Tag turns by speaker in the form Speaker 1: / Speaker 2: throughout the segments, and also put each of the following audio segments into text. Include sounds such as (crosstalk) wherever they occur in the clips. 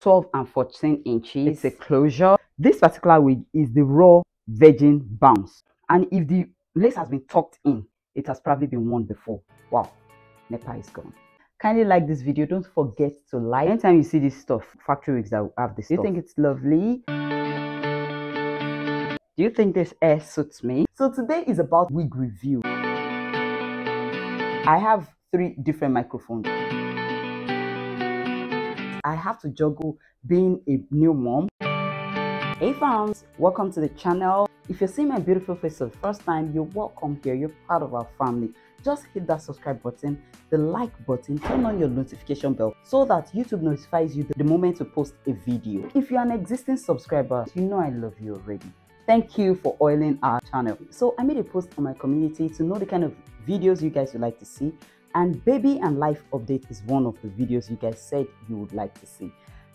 Speaker 1: 12 and 14 inches. It's a closure. This particular wig is the raw virgin bounce. And if the lace has been tucked in, it has probably been worn before. Wow, NEPA is gone. Kindly like this video. Don't forget to like. Anytime you see this stuff, factory wigs that have this, do you think it's lovely? Do you think this hair suits me? So today is about wig review. I have three different microphones. I have to juggle being a new mom. Hey fams, welcome to the channel. If you're seeing my beautiful face for the first time, you're welcome here. You're part of our family. Just hit that subscribe button, the like button, turn on your notification bell so that YouTube notifies you the moment to post a video. If you're an existing subscriber, you know I love you already. Thank you for oiling our channel. So I made a post on my community to know the kind of videos you guys would like to see and baby and life update is one of the videos you guys said you would like to see.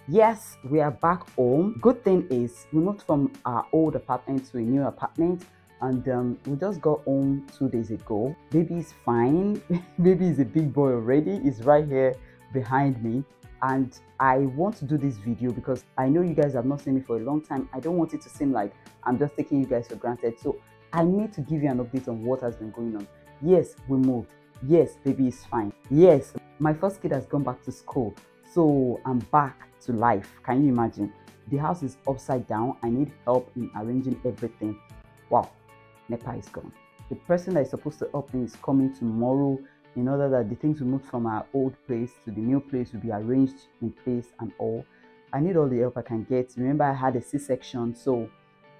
Speaker 1: Yes we are back home. Good thing is we moved from our old apartment to a new apartment and um, we just got home two days ago. Baby is fine. (laughs) Baby is a big boy already. He's right here behind me. And i want to do this video because i know you guys have not seen me for a long time. I don't want it to seem like i'm just taking you guys for granted. So i need to give you an update on what has been going on. Yes we moved Yes, baby is fine. Yes, my first kid has gone back to school. So I'm back to life. Can you imagine? The house is upside down. I need help in arranging everything. Wow, NEPA is gone. The person that is supposed to help me is coming tomorrow in order that the things we moved from our old place to the new place will be arranged in place and all. I need all the help I can get. Remember, I had a C section, so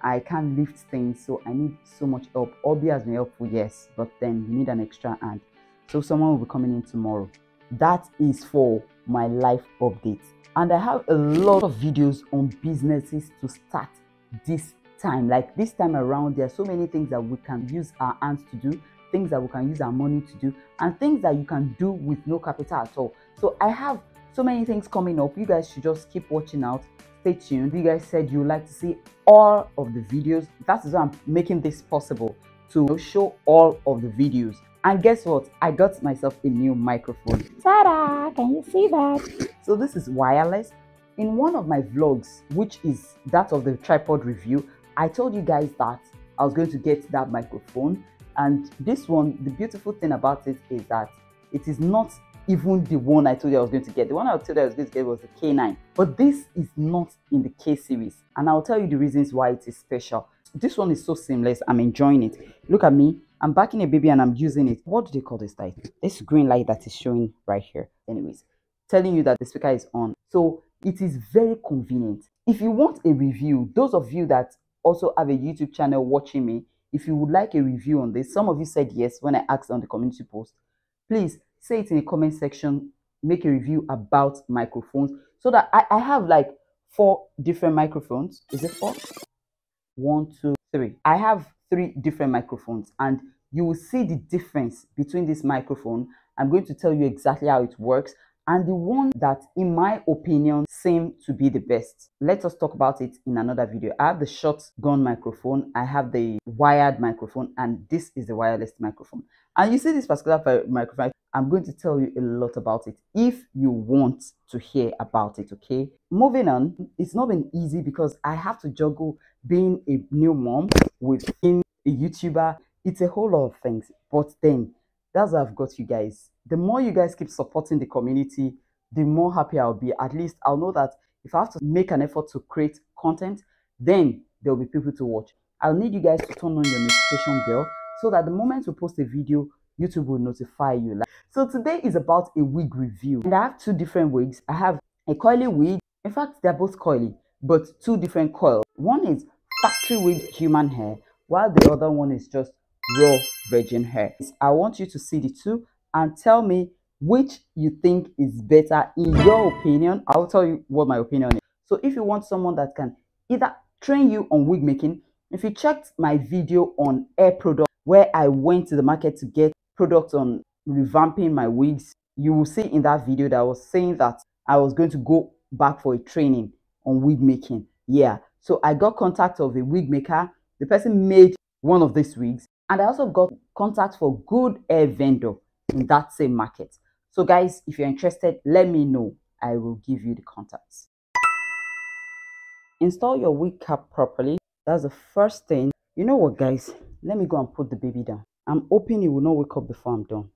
Speaker 1: I can't lift things, so I need so much help. Obi has been helpful, yes, but then you need an extra hand. So someone will be coming in tomorrow. That is for my life update. And I have a lot of videos on businesses to start this time. Like this time around, there are so many things that we can use our hands to do, things that we can use our money to do, and things that you can do with no capital at all. So I have so many things coming up. You guys should just keep watching out. Stay tuned. You guys said you like to see all of the videos. That is why I'm making this possible to show all of the videos. And guess what? I got myself a new microphone. Ta-da! Can you see that? So this is wireless. In one of my vlogs, which is that of the tripod review, I told you guys that I was going to get that microphone. And this one, the beautiful thing about it is that it is not even the one I told you I was going to get. The one I told you I was going to get was the K9. But this is not in the K series. And I'll tell you the reasons why it is special. This one is so seamless. I'm enjoying it. Look at me. I'm backing a baby and I'm using it. What do they call this light? This green light that is showing right here. Anyways, telling you that the speaker is on. So it is very convenient. If you want a review, those of you that also have a YouTube channel watching me, if you would like a review on this, some of you said yes when I asked on the community post. Please say it in the comment section. Make a review about microphones so that I, I have like four different microphones. Is it four? One, two, three. I have three different microphones and you will see the difference between this microphone. I'm going to tell you exactly how it works and the one that in my opinion seem to be the best. Let us talk about it in another video. I have the shotgun microphone. I have the wired microphone. And this is the wireless microphone. And you see this particular microphone. I'm going to tell you a lot about it if you want to hear about it okay? Moving on. It's not been easy because i have to juggle being a new mom with being a youtuber. It's a whole lot of things. But then that's what I've got you guys. The more you guys keep supporting the community, the more happy I'll be. At least I'll know that if I have to make an effort to create content, then there'll be people to watch. I'll need you guys to turn on your notification bell so that the moment we post a video, YouTube will notify you. So today is about a wig review. And I have two different wigs. I have a coily wig. In fact, they're both coily, but two different coils. One is factory wig human hair, while the other one is just raw virgin hair. I want you to see the two and tell me which you think is better in your opinion. I'll tell you what my opinion is. So if you want someone that can either train you on wig making, if you checked my video on hair product where I went to the market to get products on revamping my wigs, you will see in that video that I was saying that I was going to go back for a training on wig making. Yeah. So I got contact of a wig maker. The person made one of these wigs and I also got contact for good hair vendor in that same market. So guys, if you're interested, let me know. I will give you the contacts. install your wig cap properly. That's the first thing. You know what guys? Let me go and put the baby down. I'm hoping he will not wake up before i'm done.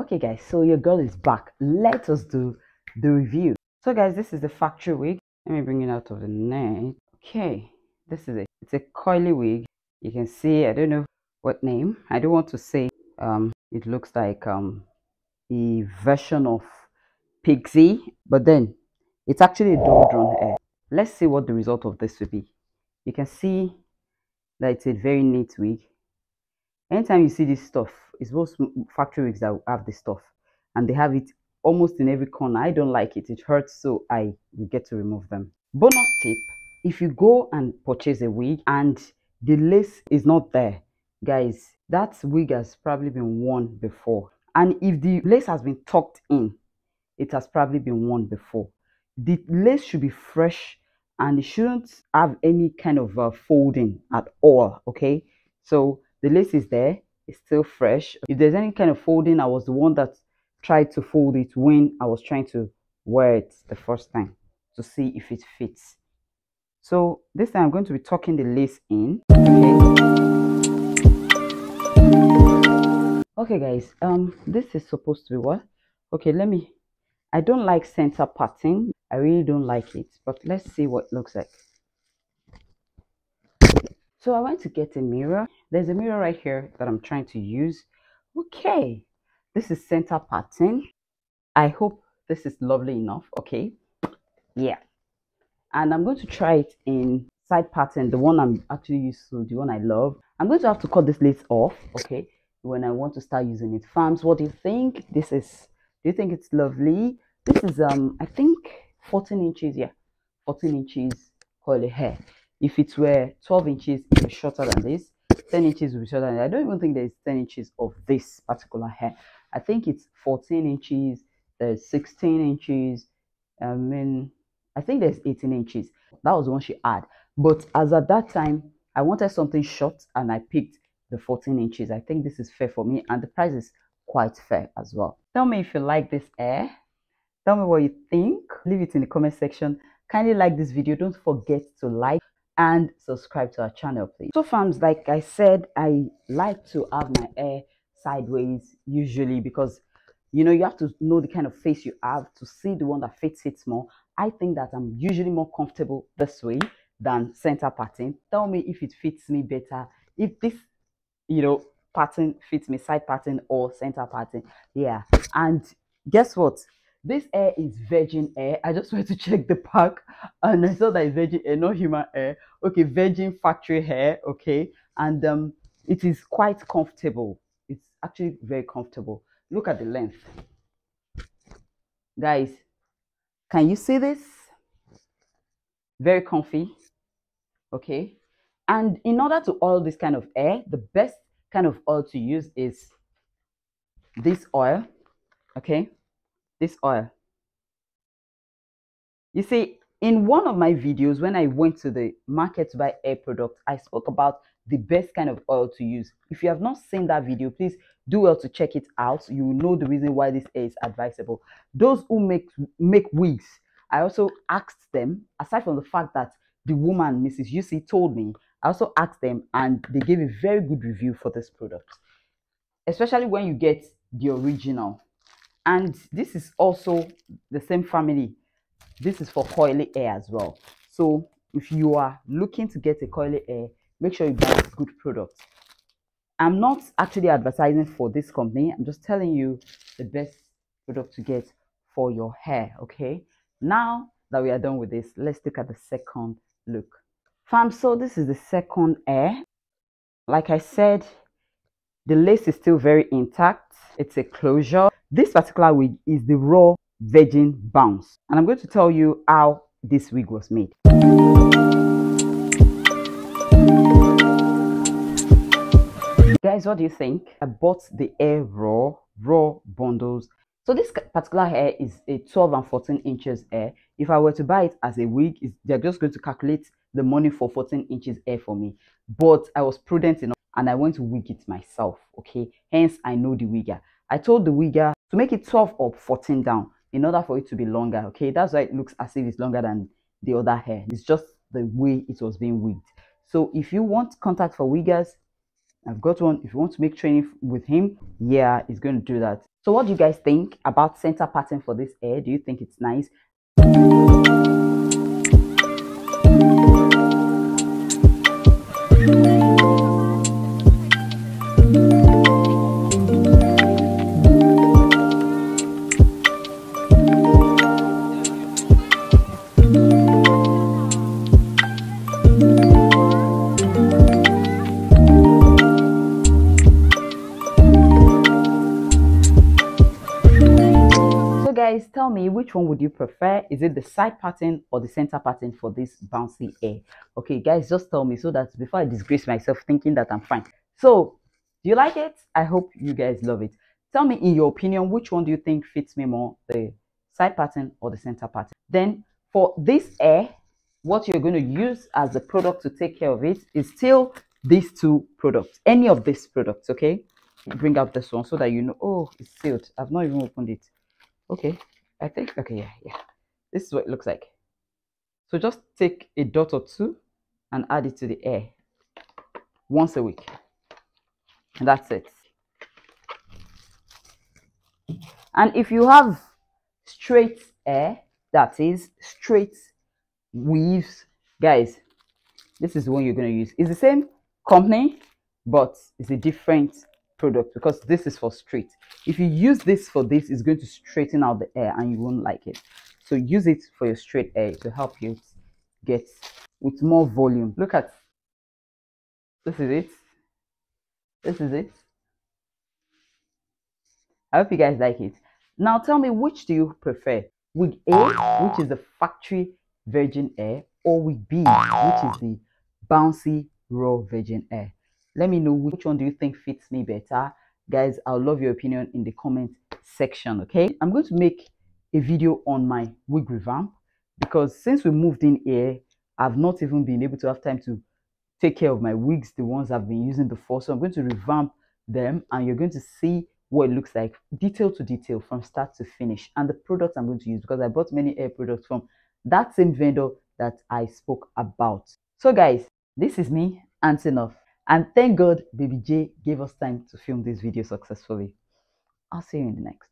Speaker 1: Okay guys so your girl is back. Let us do the review. So guys this is the factory wig. Let me bring it out of the net. Okay this is it. It's a coily wig. You can see i don't know what name. I don't want to say um it looks like um a version of pixie but then it's actually a double drawn hair let's see what the result of this will be. You can see that it's a very neat wig. Anytime you see this stuff it's most factory wigs that have this stuff and they have it almost in every corner. I don't like it. It hurts so i get to remove them. Bonus tip if you go and purchase a wig and the lace is not there guys that wig has probably been worn before. And if the lace has been tucked in it has probably been worn before. The lace should be fresh and it shouldn't have any kind of uh, folding at all okay? So the lace is there it's still fresh. If there's any kind of folding i was the one that tried to fold it when i was trying to wear it the first time to see if it fits. So this time i'm going to be tucking the lace in okay okay guys um this is supposed to be what okay let me i don't like center parting I really don't like it, but let's see what it looks like. So I went to get a mirror. There's a mirror right here that I'm trying to use. Okay, this is center pattern. I hope this is lovely enough. Okay, yeah. And I'm going to try it in side pattern, the one I'm actually used to, the one I love. I'm going to have to cut this lace off, okay, when I want to start using it. Farms, what do you think? This is, do you think it's lovely? This is, um, I think 14 inches yeah 14 inches curly hair if it were 12 inches it shorter than this 10 inches would be shorter than i don't even think there's 10 inches of this particular hair i think it's 14 inches there's 16 inches i mean i think there's 18 inches that was the one she had but as at that time i wanted something short and i picked the 14 inches i think this is fair for me and the price is quite fair as well tell me if you like this hair Tell me what you think. Leave it in the comment section. Kindly like this video. Don't forget to like and subscribe to our channel, please. So fans, like I said, I like to have my hair sideways usually because you know you have to know the kind of face you have to see the one that fits it more. I think that I'm usually more comfortable this way than center parting Tell me if it fits me better. If this, you know, pattern fits me, side pattern or center pattern. Yeah. And guess what? This hair is virgin hair. I just (laughs) went to check the pack and I saw that it's virgin hair, not human hair. Okay, virgin factory hair. Okay, and um, it is quite comfortable. It's actually very comfortable. Look at the length, guys. Can you see this? Very comfy. Okay, and in order to oil this kind of hair, the best kind of oil to use is this oil. Okay this oil. You see, in one of my videos, when I went to the market to buy hair products, I spoke about the best kind of oil to use. If you have not seen that video, please do well to check it out. You will know the reason why this is advisable. Those who make make wigs, I also asked them, aside from the fact that the woman, Mrs. UC, told me, I also asked them and they gave a very good review for this product. Especially when you get the original. And this is also the same family. This is for coily hair as well. So if you are looking to get a coily hair make sure you buy this good product. I'm not actually advertising for this company. I'm just telling you the best product to get for your hair okay? Now that we are done with this let's look at the second look fam so this is the second hair like i said the lace is still very intact it's a closure this particular wig is the raw virgin bounce and I'm going to tell you how this wig was made. Guys, what do you think? I bought the hair raw, raw bundles. So this particular hair is a 12 and 14 inches hair. If I were to buy it as a wig, they're just going to calculate the money for 14 inches hair for me. But I was prudent enough and I went to wig it myself, okay? Hence, I know the wigger. I told the wigger to make it 12 up 14 down in order for it to be longer okay? That's why it looks as if it's longer than the other hair. It's just the way it was being wigged. So if you want contact for wiggers i've got one. If you want to make training with him yeah he's going to do that. So what do you guys think about center pattern for this hair? Do you think it's nice guys tell me which one would you prefer? Is it the side pattern or the center pattern for this bouncy hair okay guys just tell me so that before i disgrace myself thinking that i'm fine. So do you like it? I hope you guys love it. Tell me in your opinion which one do you think fits me more the side pattern or the center pattern? Then for this hair what you're going to use as the product to take care of it is still these two products any of these products okay? Bring up this one so that you know oh it's sealed. I've not even opened it. Okay i think okay yeah yeah. This is what it looks like. So just take a dot or two and add it to the air once a week. And that's it. And if you have straight air that is straight weaves guys this is the one you're going to use. It's the same company but it's a different product because this is for straight if you use this for this it's going to straighten out the hair and you won't like it. So use it for your straight hair to help you get with more volume. Look at this is it. This is it. I hope you guys like it. Now tell me which do you prefer? Wig a which is the factory virgin air, or wig b which is the bouncy raw virgin hair let me know which one do you think fits me better. Guys i'll love your opinion in the comment section okay? I'm going to make a video on my wig revamp because since we moved in here i've not even been able to have time to take care of my wigs the ones i've been using before. So i'm going to revamp them and you're going to see what it looks like detail to detail from start to finish and the products i'm going to use because i bought many hair products from that same vendor that i spoke about. So guys this is me Antonov and thank God Baby J gave us time to film this video successfully. I'll see you in the next.